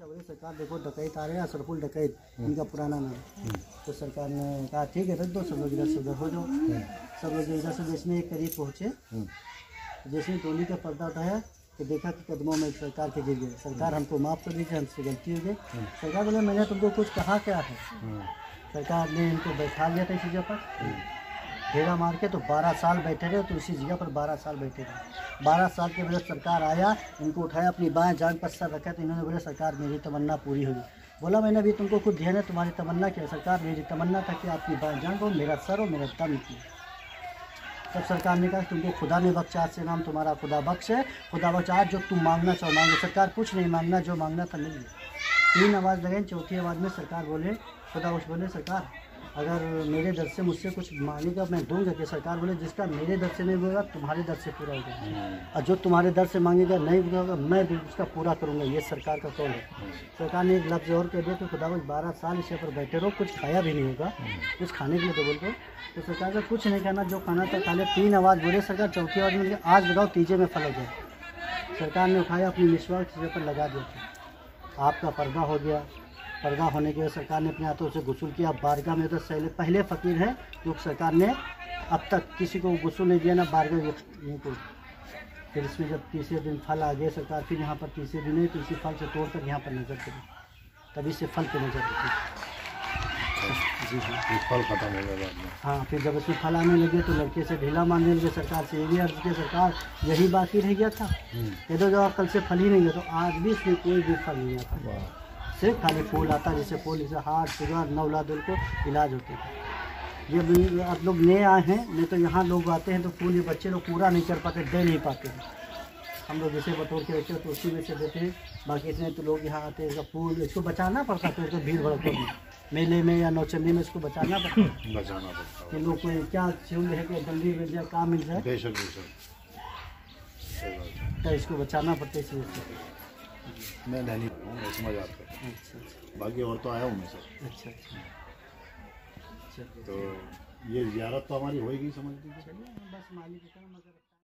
सरपुल डकैत इनका पुराना नाम तो सरकार ने कहा, ठीक है, रख दो, सब लोग इधर से उधर हो जाओ। सब लोग इधर से जैसे एक करीब पहुँचे। जैसे टोली का पर्दा उठाया तो देखा कि कदमों में सरकार के गिर गए। सरकार हमको माफ़ कर दीजिए, हमसे गलती हो गई। सरकार बोले, मैंने तुमको कुछ कहा क्या है? सरकार ने इनको बैठा लिया था इसी जगह पर। घेरा मार के तो 12 साल बैठे रहे तो उसी जगह पर 12 साल बैठे रहे। 12 साल के बाद सरकार आया, इनको उठाया, अपनी बाएँ जान पर सर रखा तो इन्होंने बोले, सरकार, मेरी तमन्ना पूरी होगी बोला, मैंने अभी तुमको कुछ ध्यान है तुम्हारी तमन्ना क्या। सरकार, मेरी तमन्ना था कि आपकी बाएँ जान हो, मेरा सर हो, मेरा दम निकले तब सरकार ने कहा, तुमको खुदा ने बख्शा, आज से नाम तुम्हारा खुदा बख्श है। खुदा बख्श, आज जो तुम मांगना चाहो, मांगो। सरकार, कुछ नहीं मांगना, जो मांगना था गया तीन आवाज़ लगाई, चौथी आवाज़ में सरकार बोले, खुदा बख्श बोले, सरकार अगर मेरे दर से मुझसे कुछ मांगेगा मैं दूँगा कि सरकार बोले जिसका मेरे दर से नहीं होगा तुम्हारे दर से पूरा होगा और जो तुम्हारे दर से मांगेगा नहीं होगा मैं भी उसका पूरा करूँगा ये सरकार का कौल है। सरकार ने एक लफ्ज़ और कह दिया कि खुदा बारह साल इसे पर बैठे रहो कुछ खाया भी नहीं होगा कुछ खाने के लिए तो बोलते तो सरकार का कुछ नहीं करना जो खाना था खाले तीन आवाज़ बोले सरकार चौथी आवाज़ में आज लगाओ तीजे में फल हो जाए। सरकार ने उठाया अपनी चीज़ों पर लगा दिया था। आपका पर्दा हो गया पर्दा होने के बाद सरकार ने अपने हाथों से गुसूल किया। बारगाह में तो पहले पहले फ़कीर हैं जो सरकार ने अब तक किसी को गुसूल नहीं दिया ना बारगाह ये को फिर इसमें जब तीसरे दिन फल आ गए सरकार फिर यहाँ पर तीसरे दिन है तो इसी फल से तोड़कर यहाँ पर नज़र करी। तभी से फल पे नज़र रखी जी जी फल खत्म हो गया हाँ फिर जब इसमें फल आने लगे तो लड़के से ढीला मारने लगे सरकार से ये भी अर्ज़ किया सरकार यही बाकी रह गया था। ये तो जब कल से फल ही नहीं गया तो आज भी इसमें कोई भी फल नहीं आता। सिर्फ़ खाली फूल आता है जैसे फूल जैसे हार्ट शुगर नवलादुल को इलाज होते हैं। ये आप लोग नए आए हैं नहीं तो यहाँ लोग आते हैं तो फूल ये बच्चे लोग पूरा नहीं कर पाते दे नहीं पाते। हैं हम लोग जैसे बटोर के रखते हैं तो उसी में से देते हैं। बाकी इतने तो लोग यहाँ आते हैं इसका फूल इसको बचाना पड़ता है तो भीड़ भड़कों में मेले में या नौचंदी में इसको बचाना पड़ता है। बचाना पड़ता कि लोग कोई क्या छीन है कि जल्दी मिल जाए काम मिल जाए। है है। तो इसको बचाना पड़ता है इसलिए मैं नैनी हूँ मैं समझ आता अच्छा अच्छा। बाकी और तो आया हूँ मैं सर अच्छा अच्छा। तो ये जियारत तो हमारी होएगी समझ लीजिए।